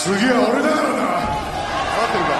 次は俺だからな分かってるか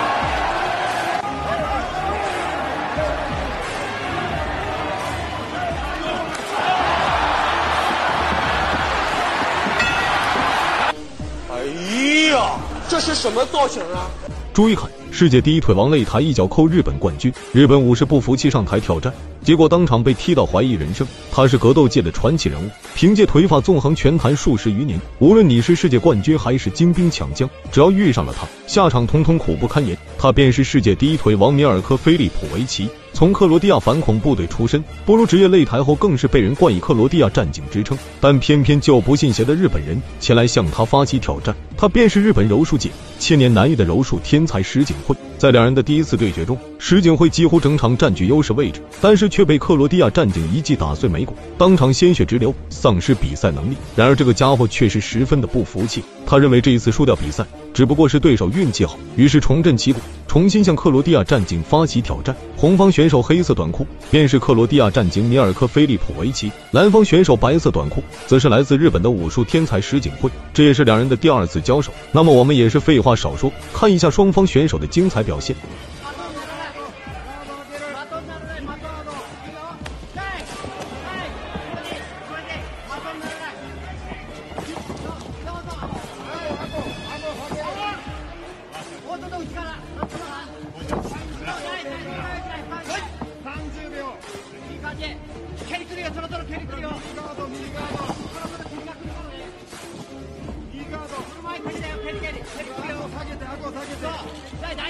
哎呀，这是什么造型啊？注意看， 世界第一腿王擂台一脚扣日本冠军，日本武士不服气上台挑战，结果当场被踢到怀疑人生。他是格斗界的传奇人物，凭借腿法纵横拳坛数十余年，无论你是世界冠军还是精兵强将，只要遇上了他，下场统统苦不堪言。他便是世界第一腿王米尔科·菲利普维奇。从克罗地亚反恐部队出身，步入职业擂台后，更是被人冠以克罗地亚战警之称。但偏偏就不信邪的日本人前来向他发起挑战，他便是日本柔术界千年难遇的柔术天才石井惠。在两人的第一次对决中，石井惠几乎整场占据优势位置，但是却被克罗地亚战警一记打碎眉骨，当场鲜血直流，丧失比赛能力。然而这个家伙却是十分的不服气，他认为这一次输掉比赛只不过是对手运气好，于是重振旗鼓，重新向克罗地亚战警发起挑战。红方选手黑色短裤便是克罗地亚战警米尔科·菲利普维奇，蓝方选手白色短裤则是来自日本的武术天才石井惠。这也是两人的第二次交手。那么我们也是废话少说，看一下双方选手的精彩表表现。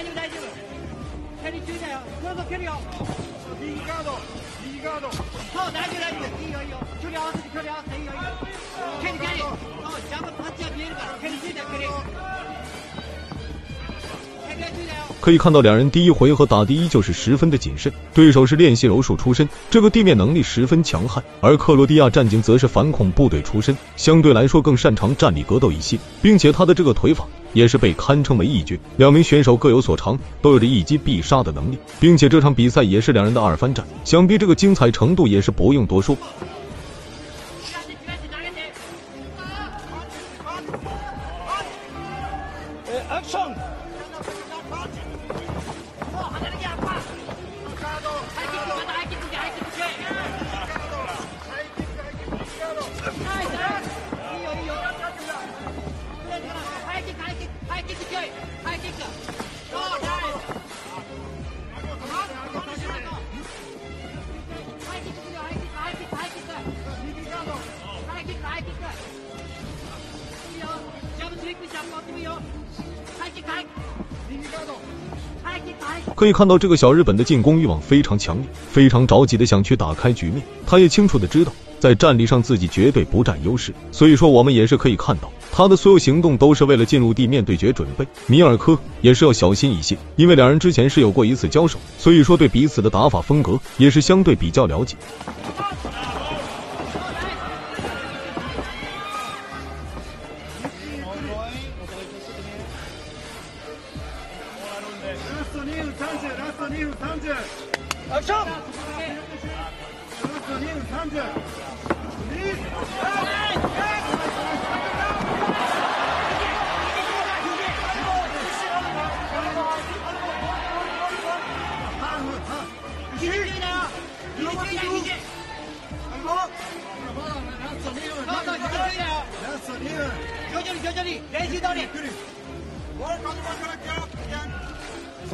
丈夫、大丈夫。蹴り中だよ。そろそろ蹴るよ。いいガード。いいガード。そう、大丈夫、大丈夫。いいよ、いいよ。距離合わせて、距離合わせて、いいよ、いいよ。そう、ジャンプパンチが見えるから。蹴り中だよ、蹴り。蹴りが中だよ。可以看到，两人第一回合打的依旧是十分的谨慎。对手是练习柔术出身，这个地面能力十分强悍；而克罗地亚战警则是反恐部队出身，相对来说更擅长站立格斗一些，并且他的这个腿法也是被堪称为一绝。两名选手各有所长，都有着一击必杀的能力，并且这场比赛也是两人的二番战，想必这个精彩程度也是不用多说。 哎，action！可以看到，这个小日本的进攻欲望非常强烈，非常着急的想去打开局面。他也清楚的知道，在战力上自己绝对不占优势，所以说我们也是可以看到，他的所有行动都是为了进入地面对决准备。米尔科也是要小心一些，因为两人之前是有过一次交手，所以说对彼此的打法风格也是相对比较了解。ラスト2分30、ラスト2分30。アクションラスト2分30。ラスト2分。徐々に徐々に練習通り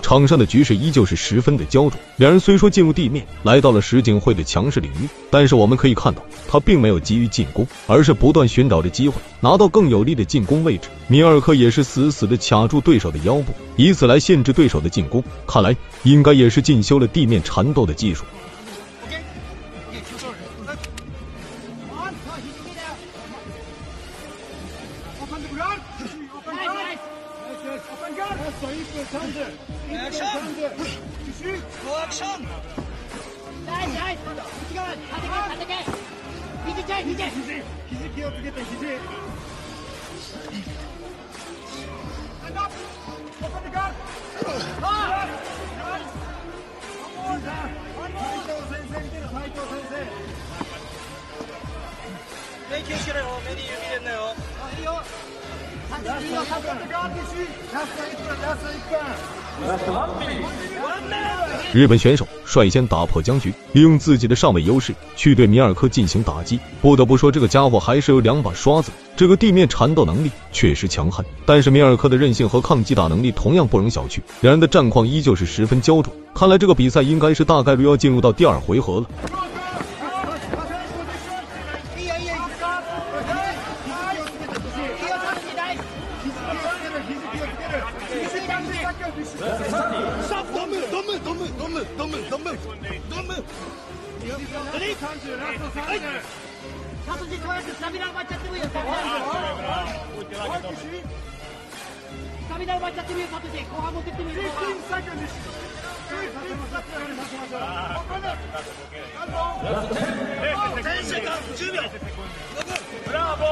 场上的局势依旧是十分的焦灼，两人虽说进入地面，来到了石井会的强势领域，但是我们可以看到，他并没有急于进攻，而是不断寻找着机会，拿到更有利的进攻位置。米尔科也是死死的卡住对手的腰部，以此来限制对手的进攻。看来应该也是进修了地面缠斗的技术。肘気をつけて肘目んい日本选手率先打破僵局，利用自己的上位优势去对米尔科进行打击。不得不说，这个家伙还是有两把刷子，这个地面缠斗能力确实强悍。但是米尔科的韧性和抗击打能力同样不容小觑，两人的战况依旧是十分焦灼。看来这个比赛应该是大概率要进入到第二回合了。殺ミナ奪、タミ。ミナ奪っち、10ブラボ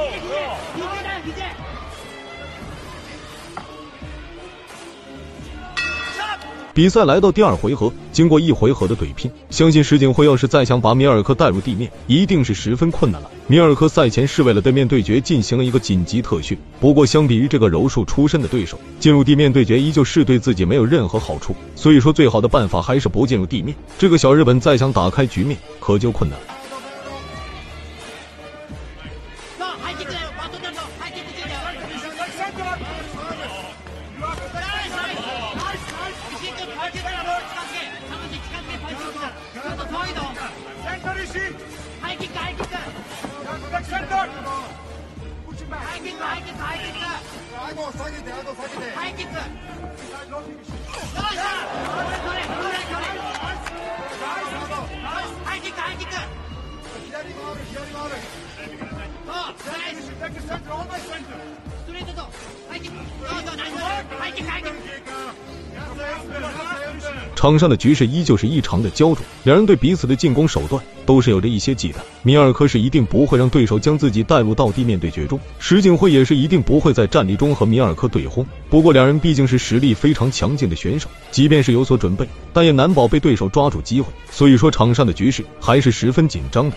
比赛来到第二回合，经过一回合的对拼，相信石井辉要是再想把米尔科带入地面，一定是十分困难了。米尔科赛前是为了对面对决进行了一个紧急特训，不过相比于这个柔术出身的对手，进入地面对决依旧是对自己没有任何好处。所以说，最好的办法还是不进入地面。这个小日本再想打开局面，可就困难了。左回る左回る场上的局势依旧是异常的焦灼，两人对彼此的进攻手段都是有着一些忌惮。米尔科是一定不会让对手将自己带入到地面对决中，石井辉也是一定不会在战力中和米尔科对轰。不过两人毕竟是实力非常强劲的选手，即便是有所准备，但也难保被对手抓住机会。所以说场上的局势还是十分紧张的。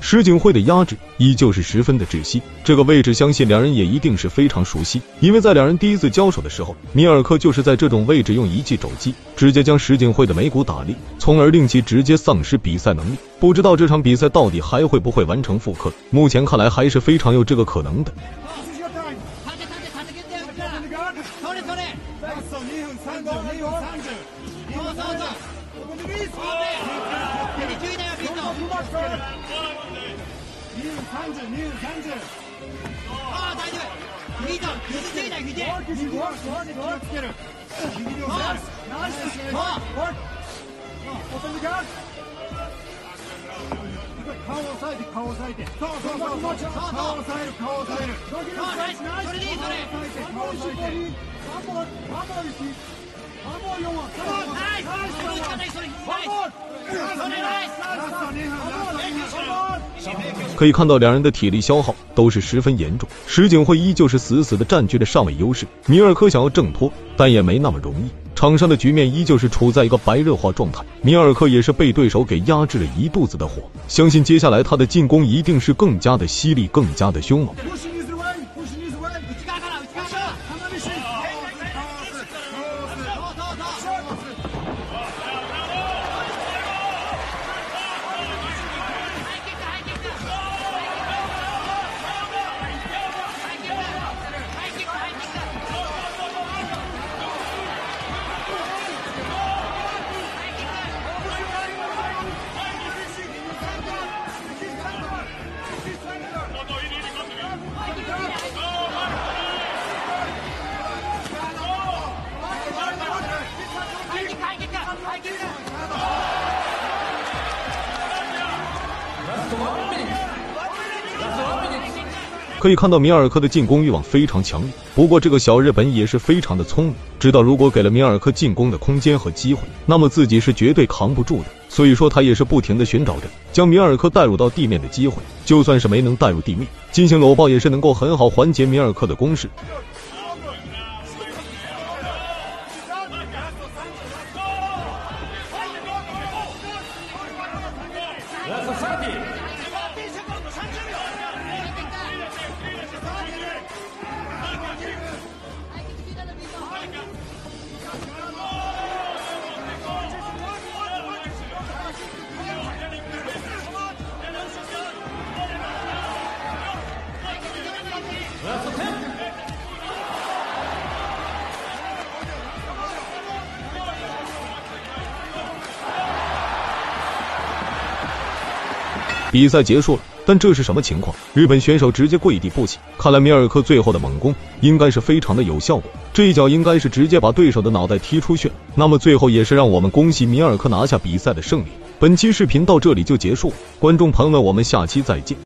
石井会的压制依旧是十分的窒息，这个位置相信两人也一定是非常熟悉，因为在两人第一次交手的时候，米尔科就是在这种位置用一记肘击直接将石井会的眉骨打裂，从而令其直接丧失比赛能力。不知道这场比赛到底还会不会完成复刻？目前看来还是非常有这个可能的。ああ大丈夫。顔を押さえて顔を押さえる顔を押さえるそれでいいそれナイスそれナイス可以看到两人的体力消耗都是十分严重，石井辉依旧是死死的占据着上位优势，米尔科想要挣脱，但也没那么容易。场上的局面依旧是处在一个白热化状态，米尔科也是被对手给压制了一肚子的火，相信接下来他的进攻一定是更加的犀利，更加的凶猛。 可以看到米尔科的进攻欲望非常强烈，不过这个小日本也是非常的聪明，知道如果给了米尔科进攻的空间和机会，那么自己是绝对扛不住的。所以说他也是不停的寻找着将米尔科带入到地面的机会，就算是没能带入地面，进行搂抱也是能够很好缓解米尔科的攻势。比赛结束了，但这是什么情况？日本选手直接跪地不起。看来米尔科最后的猛攻应该是非常的有效果，这一脚应该是直接把对手的脑袋踢出去了。那么最后也是让我们恭喜米尔科拿下比赛的胜利。本期视频到这里就结束了，观众朋友们，我们下期再见。